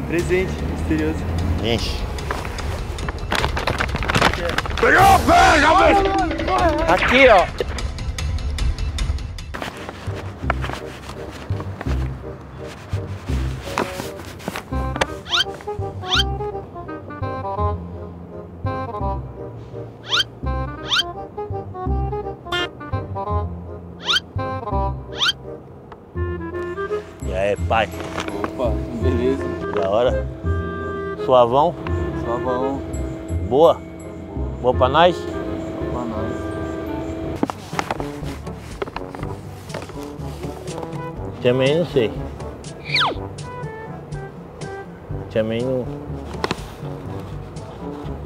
Um presente misterioso. Gente. Pegou, pega, Aqui, ó. E aí, pai? Beleza. Da hora? Suavão? Suavão. Boa? Boa pra nós? Pra nós. Também não sei. Também não.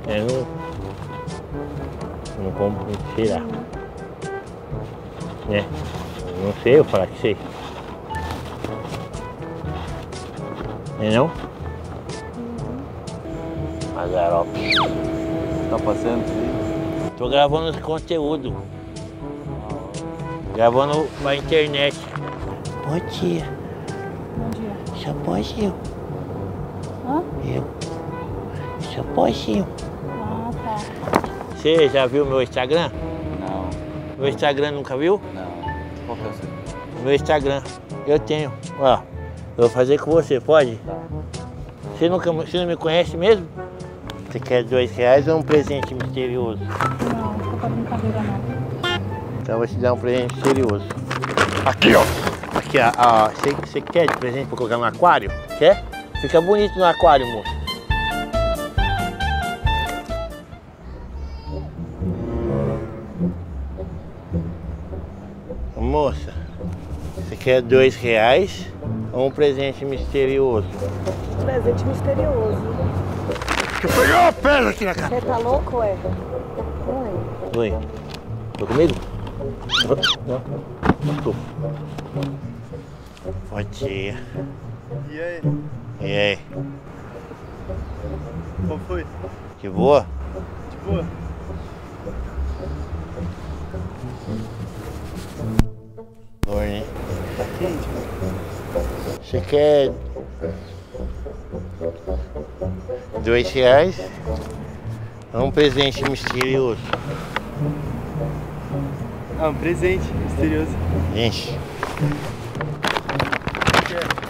Eu não. Não como tirar. Né? Não sei, eu falar que sei. É não? Agaropa. Tá passando aí? Tô gravando esse conteúdo. Gravando pra internet. Bom dia. Bom dia. Só pode eu. Hã? Eu. Só pode eu. Ah, tá. Você já viu meu Instagram? Não, Meu Instagram nunca viu? não. Qual que é o seu? Meu Instagram. Eu tenho. Ó. Eu vou fazer com você, pode? Você, nunca, você não me conhece mesmo? Você quer dois reais ou um presente misterioso? Não, não tô brincadeira não. Então eu vou te dar um presente misterioso. Aqui, ó. Aqui, ó. Você, você quer de presente pra colocar no aquário? Quer? Fica bonito no aquário, moço. Moça, você quer dois reais um presente misterioso? Presente misterioso. Você pegou a pedra aqui na cara. Você tá louco, é? Oi. Oi. Tô comigo? Não. Não tô. Pode ir. E aí? E aí? Qual foi? De boa? De boa? Dor, né? Tá quente, mano. Você quer dois reais? É um presente misterioso. Ah, um presente misterioso. Gente.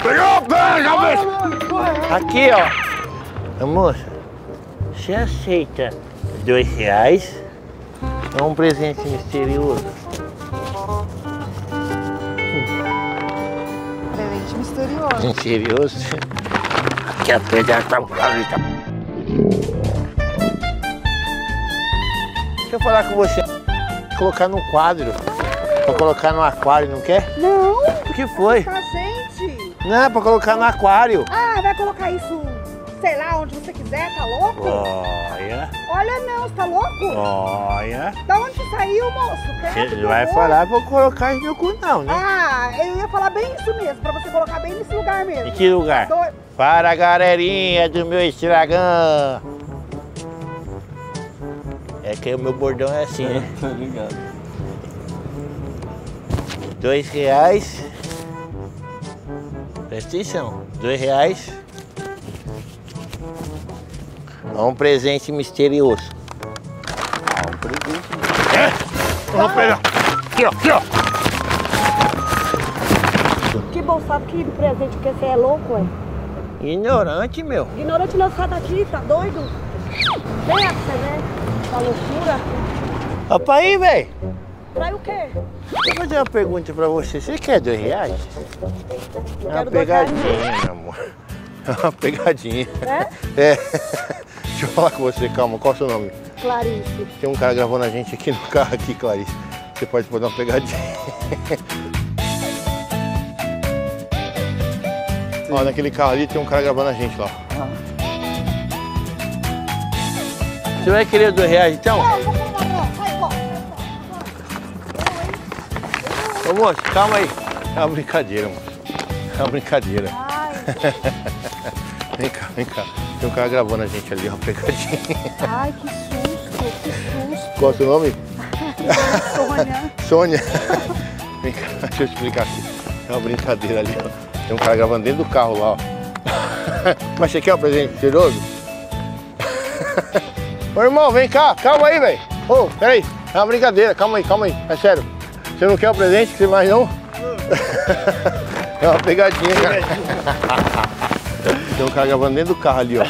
Pegou, pega, Aqui, ó. Moça, você aceita dois reais? É um presente misterioso. Misterioso. Misterioso? Aqui a pedra tá ali, tá. Deixa eu falar com você. Colocar no quadro. Pra colocar no aquário, não quer? Não, O que foi? tá gente. Não, é pra colocar no aquário. Ah, vai colocar isso, sei lá, onde você quiser, tá louco? Olha, Olha não, você tá louco? olha. Da onde saiu, moço? Credo, Você não vai falar eu colocar no cu não, né? Ah, eu ia falar bem isso mesmo, pra você colocar bem nesse lugar mesmo. Em que lugar? Dois. Para a galerinha do meu Instagram. É que o meu bordão é assim, né? Tô ligado. Dois reais. Presta atenção. Dois reais. É um presente misterioso. Ah, um presente. Vamos pegar. Aqui, ó, aqui, ó. Que bolsado, que presente, porque você é louco, é? Ignorante, meu. Ignorante não sai daqui, tá doido? Vem pra você ver. Tá loucura. Opa aí, velho. Trai o quê? Deixa eu fazer uma pergunta pra você. Você quer dois reais? É uma pegadinha, meu amor. É uma pegadinha. É? É. Deixa eu falar com você, calma. Qual é o seu nome? Clarice. Tem um cara gravando a gente aqui no carro aqui, Clarice. Você pode fazer uma pegadinha. Ó, naquele carro ali tem um cara gravando a gente lá. Ah, Você vai querer dois reais então? Não, vou não. Ô moço, calma aí. É uma brincadeira, moço. É uma brincadeira. vem cá, vem cá. Tem um cara gravando a gente ali, ó, pegadinha. Ai, que susto, que susto. Qual é o seu nome? Sônia. Sônia. Vem cá, deixa eu te explicar aqui. É uma brincadeira ali, ó. Tem um cara gravando dentro do carro lá, ó. Mas você quer um presente cheiroso? Ô irmão, vem cá, calma aí, velho. Ô, peraí, é uma brincadeira, calma aí, calma aí, é sério. Você não quer o um presente que você mais não? não. É uma pegadinha, cara. Tem um cara gravando dentro do carro ali, ó.